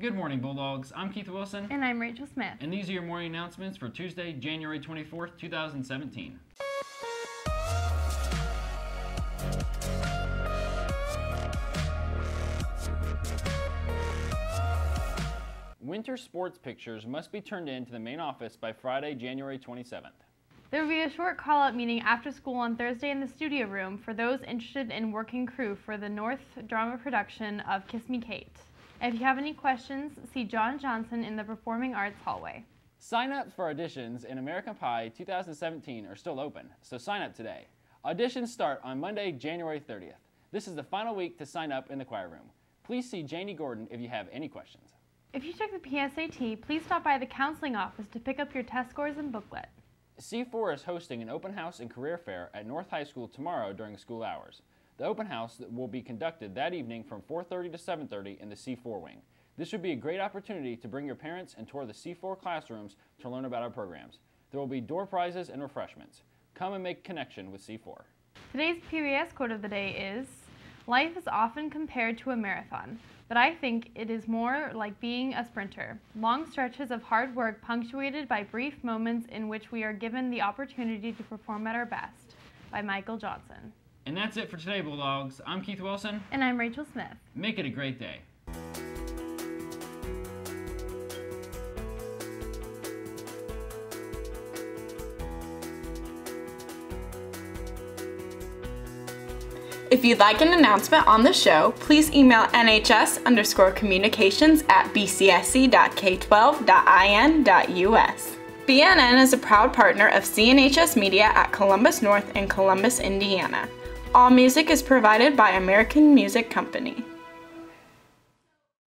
Good morning, Bulldogs. I'm Keith Wilson. And I'm Rachel Smith. And these are your morning announcements for Tuesday, January 24th, 2017. Winter sports pictures must be turned in to the main office by Friday, January 27th. There will be a short call-out meeting after school on Thursday in the studio room for those interested in working crew for the North drama production of Kiss Me Kate. If you have any questions, see John Johnson in the Performing Arts hallway. Sign-ups for auditions in American Pie 2017 are still open, so sign up today. Auditions start on Monday, January 30th. This is the final week to sign up in the choir room. Please see Janie Gordon if you have any questions. If you took the PSAT, please stop by the counseling office to pick up your test scores and booklet. C4 is hosting an open house and career fair at North High School tomorrow during school hours. The open house will be conducted that evening from 4.30 to 7.30 in the C4 wing. This would be a great opportunity to bring your parents and tour the C4 classrooms to learn about our programs. There will be door prizes and refreshments. Come and make connection with C4. Today's PBS quote of the day is, Life is often compared to a marathon, but I think it is more like being a sprinter. Long stretches of hard work punctuated by brief moments in which we are given the opportunity to perform at our best. By Michael Johnson. And that's it for today, Bulldogs. I'm Keith Wilson. And I'm Rachel Smith. Make it a great day. If you'd like an announcement on the show, please email nhs underscore communications at bcsc.k12.in.us. BNN is a proud partner of CNHS Media at Columbus North in Columbus, Indiana. All music is provided by American Music Company.